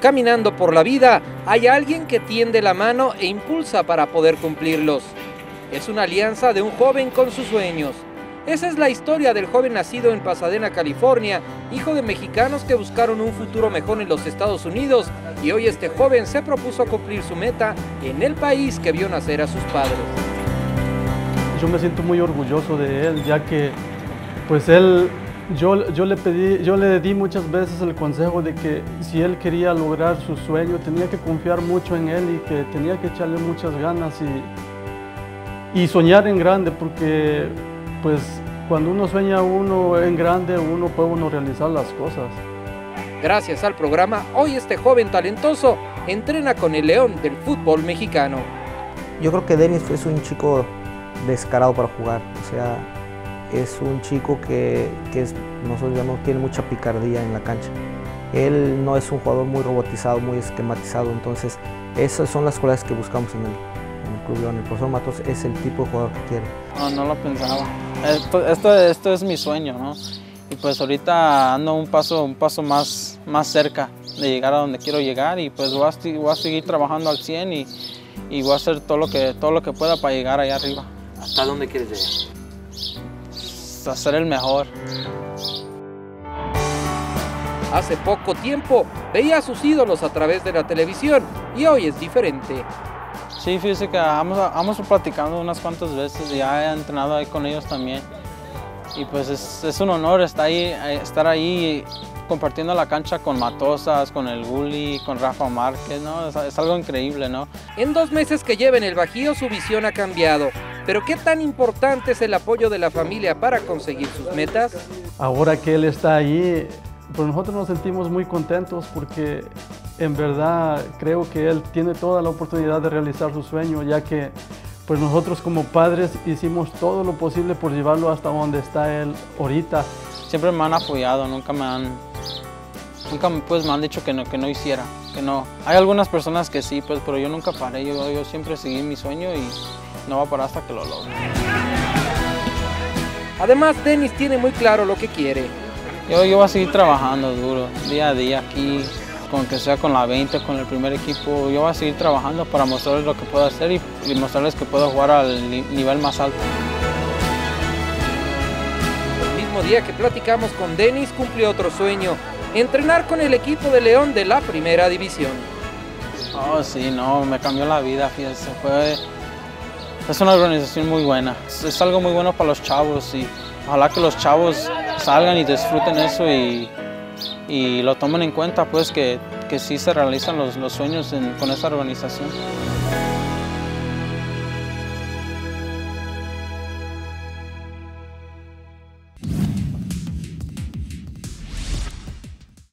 Caminando por la vida, hay alguien que tiende la mano e impulsa para poder cumplirlos. Es una alianza de un joven con sus sueños. Esa es la historia del joven nacido en Pasadena, California, hijo de mexicanos que buscaron un futuro mejor en los Estados Unidos y hoy este joven se propuso cumplir su meta en el país que vio nacer a sus padres. Yo me siento muy orgulloso de él, ya que pues él, yo, yo, le pedí, yo le di muchas veces el consejo de que si él quería lograr su sueño tenía que confiar mucho en él y que tenía que echarle muchas ganas y, y soñar en grande porque pues cuando uno sueña uno en grande, uno puede uno realizar las cosas. Gracias al programa, hoy este joven talentoso entrena con el León del fútbol mexicano. Yo creo que Denis es un chico descarado para jugar, o sea, es un chico que, que es, nosotros llamamos, tiene mucha picardía en la cancha. Él no es un jugador muy robotizado, muy esquematizado, entonces esas son las cualidades que buscamos en él el Club León. El profesor Matos es el tipo de jugador que quiere. No, no lo pensaba. Esto, esto, esto, es mi sueño, ¿no? Y pues ahorita ando un paso, un paso más, más cerca de llegar a donde quiero llegar y pues voy a, voy a seguir trabajando al 100 y, y, voy a hacer todo lo, que, todo lo que pueda para llegar allá arriba. ¿Hasta dónde quieres llegar? A ser el mejor. Hace poco tiempo veía a sus ídolos a través de la televisión y hoy es diferente. Sí, fíjese que vamos, platicando unas cuantas veces, ya he entrenado ahí con ellos también. Y pues es, es un honor estar ahí, estar ahí compartiendo la cancha con Matosas, con el Gulli, con Rafa Márquez, ¿no? Es, es, algo increíble, ¿no? En dos meses que lleva en el Bajío su visión ha cambiado. Pero ¿qué tan importante es el apoyo de la familia para conseguir sus metas? Ahora que él está ahí, pues nosotros nos sentimos muy contentos porque en verdad creo que él tiene toda la oportunidad de realizar su sueño, ya que pues nosotros como padres hicimos todo lo posible por llevarlo hasta donde está él ahorita. Siempre me han apoyado, nunca me han, nunca pues, me han dicho que no, que no hiciera, que no. Hay algunas personas que sí, pues, pero yo nunca paré, yo, yo siempre seguí mi sueño y no va a parar hasta que lo logre. Además, Denis tiene muy claro lo que quiere. Yo, yo voy a seguir trabajando duro, día a día aquí, con que sea con la 20, con el primer equipo, yo voy a seguir trabajando para mostrarles lo que puedo hacer y, y mostrarles que puedo jugar al nivel más alto. El mismo día que platicamos con Denis cumplió otro sueño, entrenar con el equipo de León de la primera división. Oh, sí, no, me cambió la vida, fíjense, fue... Es una organización muy buena, es, algo muy bueno para los chavos y ojalá que los chavos salgan y disfruten eso y, lo tomen en cuenta, pues que, que sí se realizan los, los sueños con esa organización.